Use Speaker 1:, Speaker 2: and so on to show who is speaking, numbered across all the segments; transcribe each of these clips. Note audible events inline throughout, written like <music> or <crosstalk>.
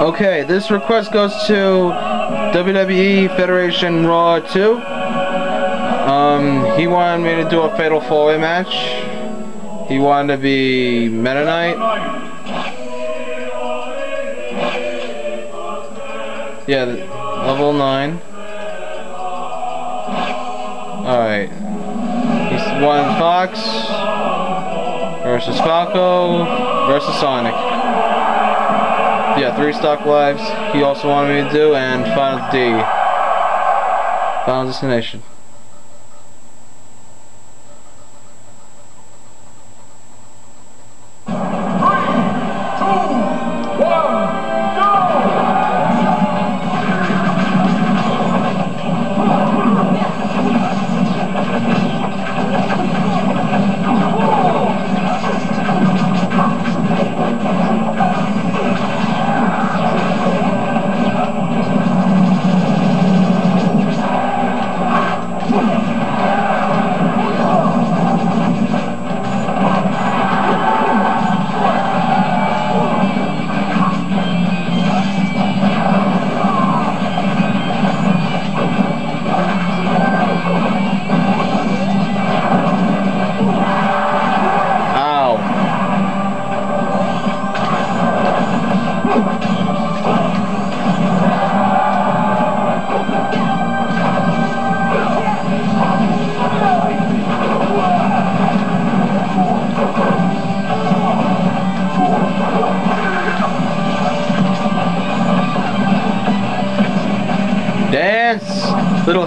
Speaker 1: Okay, this request goes to WWE Federation Raw 2. Um, he wanted me to do a Fatal 4-Way match. He wanted to be Knight. Yeah, level 9. Alright. He's one Fox versus Falco versus Sonic. Yeah, three stock lives. He also wanted me to do, and Final D. Final Destination.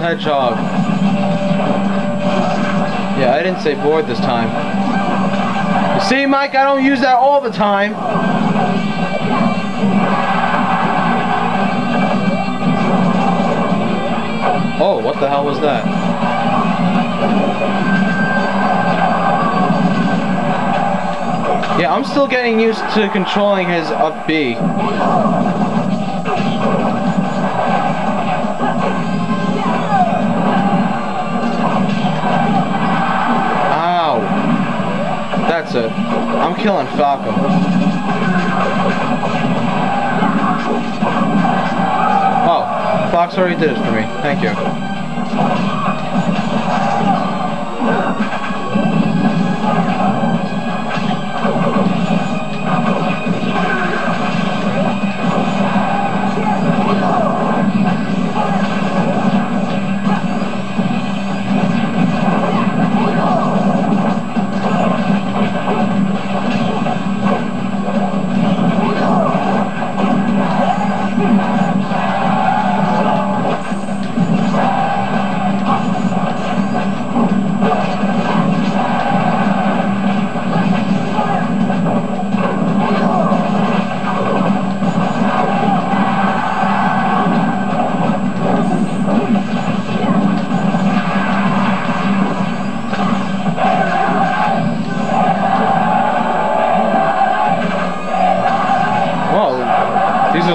Speaker 1: Hedgehog. Yeah, I didn't say bored this time. You see, Mike, I don't use that all the time. Oh, what the hell was that? Yeah, I'm still getting used to controlling his up B. That's it. I'm killing Falco. Oh, Fox already did it for me. Thank you.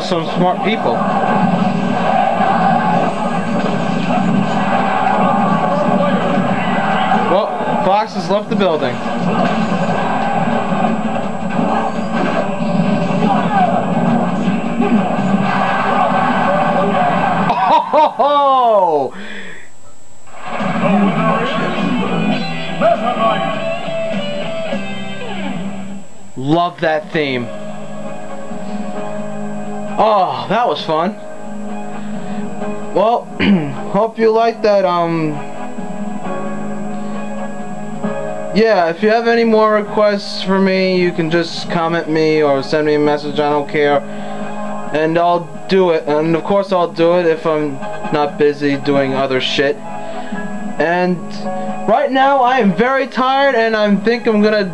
Speaker 1: Some smart people. Well, Fox has left the building. Oh! <laughs> Love that theme. Oh, that was fun. Well, <clears throat> hope you like that, um... Yeah, if you have any more requests for me, you can just comment me or send me a message, I don't care. And I'll do it. And of course I'll do it if I'm not busy doing other shit. And right now I am very tired and I think I'm gonna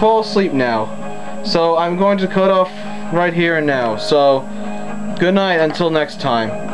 Speaker 1: fall asleep now. So I'm going to cut off right here and now. So good night until next time.